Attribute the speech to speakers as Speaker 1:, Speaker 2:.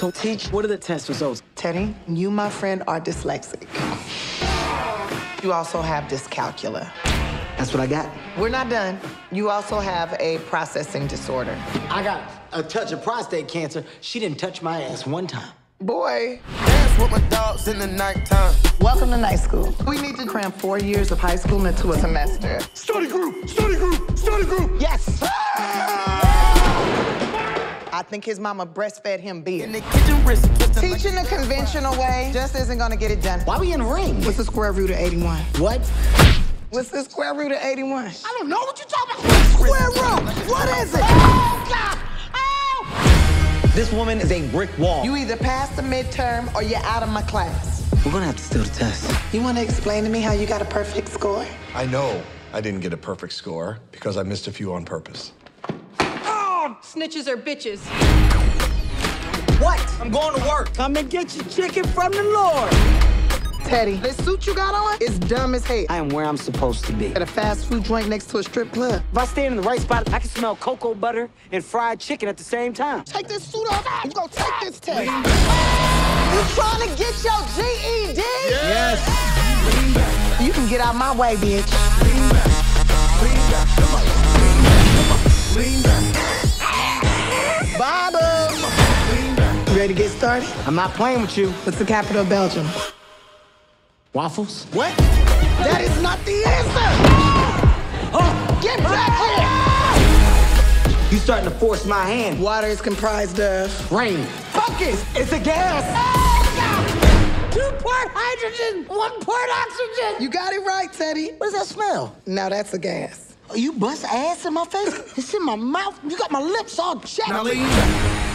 Speaker 1: So teach, what are the test results?
Speaker 2: Teddy, you, my friend, are dyslexic. You also have dyscalculia.
Speaker 1: That's what I got.
Speaker 2: We're not done. You also have a processing disorder.
Speaker 1: I got a touch of prostate cancer. She didn't touch my ass one time.
Speaker 2: Boy,
Speaker 3: Dance with my dogs in the nighttime.
Speaker 2: welcome to night school. We need to cram four years of high school into a semester.
Speaker 3: Study group, study group,
Speaker 2: think his mama breastfed him
Speaker 3: In
Speaker 2: beer.
Speaker 3: the kitchen, wrist
Speaker 2: Teaching the conventional way just isn't gonna get it done.
Speaker 1: Why we in the ring?
Speaker 2: What's the square root of 81?
Speaker 1: What?
Speaker 2: What's the square root of 81?
Speaker 1: I don't know what you're talking about.
Speaker 2: Square root! What is it?
Speaker 1: Oh, God! Oh! This woman is a brick wall.
Speaker 2: You either pass the midterm or you're out of my class.
Speaker 1: We're gonna have to steal the test.
Speaker 2: You wanna explain to me how you got a perfect score?
Speaker 4: I know I didn't get a perfect score because I missed a few on purpose.
Speaker 5: Snitches are bitches.
Speaker 1: What? I'm going to work. Come and get your chicken from the Lord.
Speaker 2: Teddy, this suit you got on is dumb as hell.
Speaker 1: I am where I'm supposed to be.
Speaker 2: At a fast food joint next to a strip club.
Speaker 1: If I stand in the right spot, I can smell cocoa butter and fried chicken at the same time.
Speaker 2: Take this suit off. You gonna take this test. You trying to get your GED?
Speaker 1: Yes.
Speaker 2: You can get out my way, bitch. Ready to get started?
Speaker 1: I'm not playing with you.
Speaker 2: What's the capital of Belgium?
Speaker 1: Waffles?
Speaker 2: What? That is not the answer! Oh, oh Get back here!
Speaker 1: You starting to force my hand.
Speaker 2: Water is comprised of
Speaker 1: Rain.
Speaker 2: focus.
Speaker 1: It's a gas. Oh, Two part hydrogen, one part oxygen.
Speaker 2: You got it right, Teddy.
Speaker 1: What does that smell?
Speaker 2: Now that's a gas.
Speaker 1: Oh, you bust ass in my face? It's in my mouth. You got my lips all chapped.
Speaker 3: Now lean back.